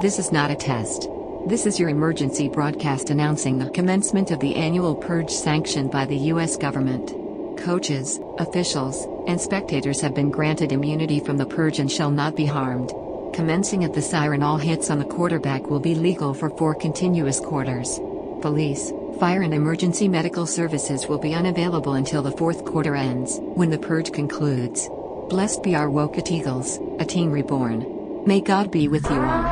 This is not a test. This is your emergency broadcast announcing the commencement of the annual purge sanctioned by the U.S. government. Coaches, officials, and spectators have been granted immunity from the purge and shall not be harmed. Commencing at the siren, all hits on the quarterback will be legal for four continuous quarters. Police, fire, and emergency medical services will be unavailable until the fourth quarter ends, when the purge concludes. Blessed be our Wolcott Eagles, a team reborn. May God be with you all.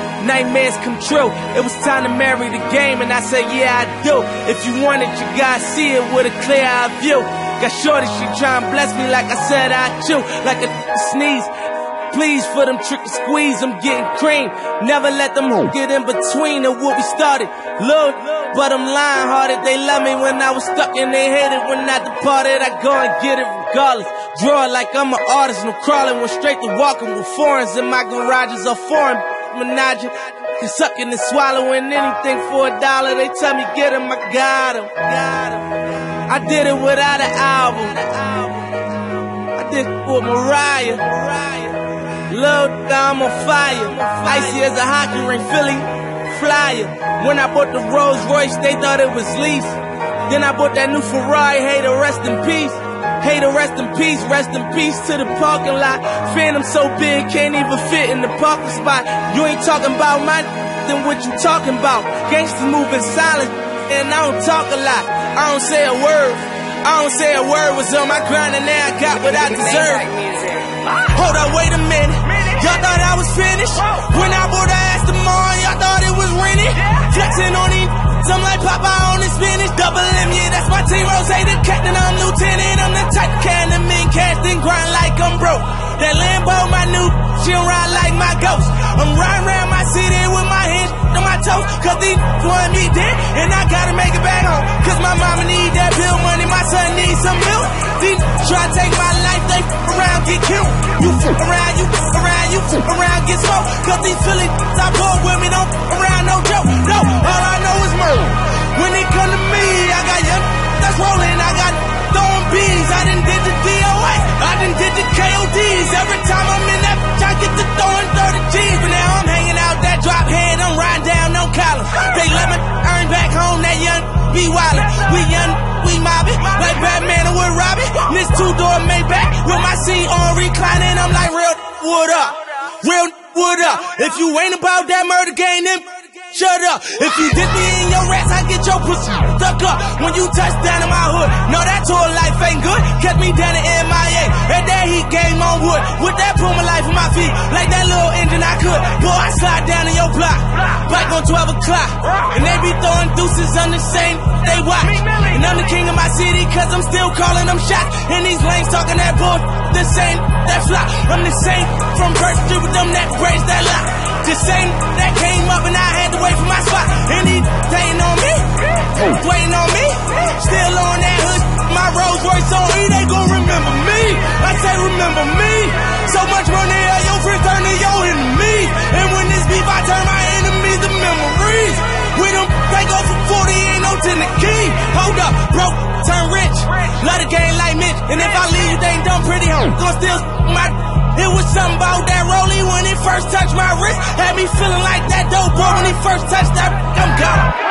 nightmares come true. It was time to marry the game, and I said, Yeah, I do. If you want it, you gotta see it with a clear eye view. Got shorty, she try and bless me like I said I do. like a sneeze. Please for them trick and squeeze, I'm getting cream. Never let them oh. get in between of what we started. Look, but I'm lying hearted. They love me when I was stuck and they hated when I departed. I go and get it regardless. Draw it like I'm an artist, no crawling. Went straight to walking with foreigns in my garages or foreign menage. You sucking and swallowing anything for a dollar. They tell me get 'em, I got 'em. I did it without an album. I did it with Mariah. Lil' I'm on fire. Icy as a hockey ring, Philly flyer. When I bought the Rolls Royce, they thought it was lease. Then I bought that new Ferrari, hey, to rest in peace. To rest in peace, rest in peace to the parking lot. Phantom so big, can't even fit in the parking spot. You ain't talking about my then what you talking about? Gangsters moving silent, and I don't talk a lot. I don't say a word. I don't say a word. Was on my grind, and now I got what I deserve. Hold up, wait a minute. Y'all thought I was finished. When I bought the Aston Martin, y'all thought it was rented. Flexing on these, I'm like Popeye on the spinach. Double M, yeah, that's my team. Broke. That Lambo, my new, she don't ride like my ghost. I'm riding around my city with my hands on my toes. Cause these want me dead, and I gotta make it back home. Cause my mama need that bill money, my son needs some milk. These try to take my life, they around, get killed. You around, you around, you around, get smoked. Cause these Philly I bought with me, don't around, no joke. No, all I know is murder. When it come to me, I got young that's rolling, I got throwing bees. I done did the DOS, I done did the KODs. Every time I'm in that, I get to throwing 30 G's. But now I'm hanging out that drop head, I'm riding down on collars. They let me earn back home, that young be wildin'. We young, we mobbin'. like Batman and with Robin. This two door Maybach with my seat on reclining. I'm like, real, what up? Real, what up? If you ain't about that murder game, then Shut up. If you dip me in your rats, I get your pussy stuck up. When you touch down in my hood, no, that tour life ain't good. Kept me down in MIA. At that heat, game on wood. With that, put my life on my feet. Like that little engine I could. Boy, I slide down in your block. Back on 12 o'clock. And they be throwing deuces on the same, they watch. And I'm the king of my city, cause I'm still calling them shots. And these lanes talking that bull, the same, that flop. I'm the same from birth with them that braids that lock. The same that waiting on me. Still on that hood, my Rolls Royce on E, they gon' remember me. I say remember me. So much money, all your friends turn to your enemy. And when this beef, I turn my enemies to memories. We them take off for 40, ain't no to key. Hold up, broke, turn rich. Love the game like Mitch. And if I leave, you they ain't done pretty home. Gonna still my. It was something about that rollie when it first touched my wrist. Had me feeling like that dope boy when he first touched that. I'm gone.